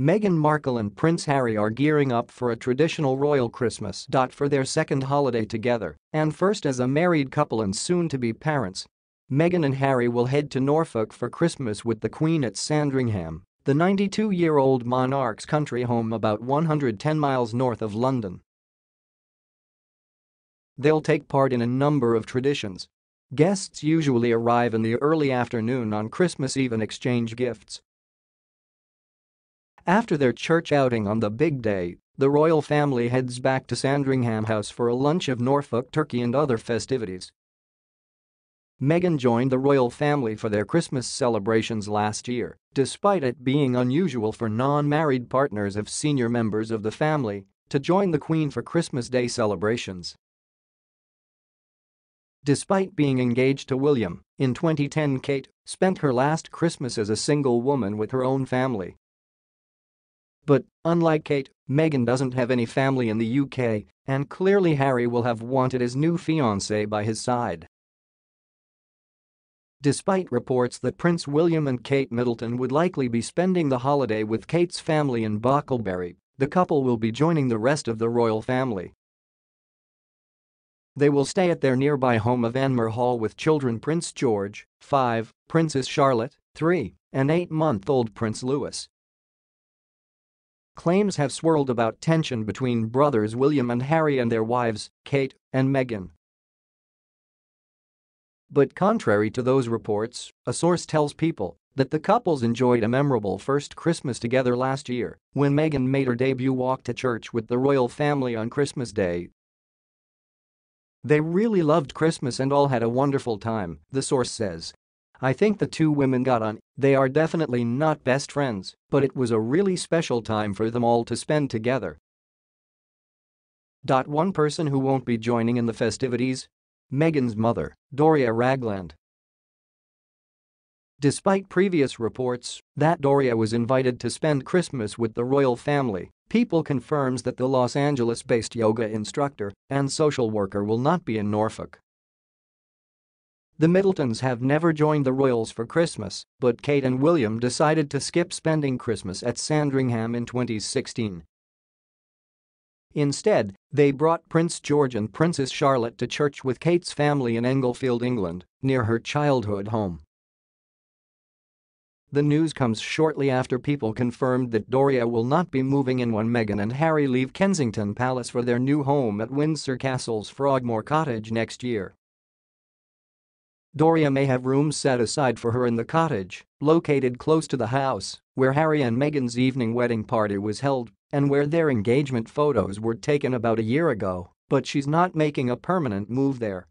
Meghan Markle and Prince Harry are gearing up for a traditional royal Christmas. For their second holiday together and first as a married couple and soon to be parents. Meghan and Harry will head to Norfolk for Christmas with the Queen at Sandringham, the 92-year-old monarch's country home about 110 miles north of London. They'll take part in a number of traditions. Guests usually arrive in the early afternoon on Christmas Eve and exchange gifts. After their church outing on the big day, the royal family heads back to Sandringham House for a lunch of Norfolk turkey and other festivities. Meghan joined the royal family for their Christmas celebrations last year, despite it being unusual for non-married partners of senior members of the family to join the Queen for Christmas Day celebrations. Despite being engaged to William, in 2010 Kate spent her last Christmas as a single woman with her own family but, unlike Kate, Meghan doesn't have any family in the UK, and clearly Harry will have wanted his new fiancée by his side. Despite reports that Prince William and Kate Middleton would likely be spending the holiday with Kate's family in Bucklebury, the couple will be joining the rest of the royal family. They will stay at their nearby home of Anmer Hall with children Prince George, 5, Princess Charlotte, 3, and 8-month-old Prince Louis. Claims have swirled about tension between brothers William and Harry and their wives, Kate and Meghan. But contrary to those reports, a source tells People that the couples enjoyed a memorable first Christmas together last year when Meghan made her debut walk to church with the royal family on Christmas Day. They really loved Christmas and all had a wonderful time, the source says. I think the two women got on, they are definitely not best friends, but it was a really special time for them all to spend together. One person who won't be joining in the festivities? Meghan's mother, Doria Ragland. Despite previous reports that Doria was invited to spend Christmas with the royal family, People confirms that the Los Angeles-based yoga instructor and social worker will not be in Norfolk. The Middletons have never joined the royals for Christmas, but Kate and William decided to skip spending Christmas at Sandringham in 2016. Instead, they brought Prince George and Princess Charlotte to church with Kate's family in Englefield, England, near her childhood home. The news comes shortly after People confirmed that Doria will not be moving in when Meghan and Harry leave Kensington Palace for their new home at Windsor Castle's Frogmore Cottage next year. Doria may have rooms set aside for her in the cottage, located close to the house where Harry and Meghan's evening wedding party was held and where their engagement photos were taken about a year ago, but she's not making a permanent move there.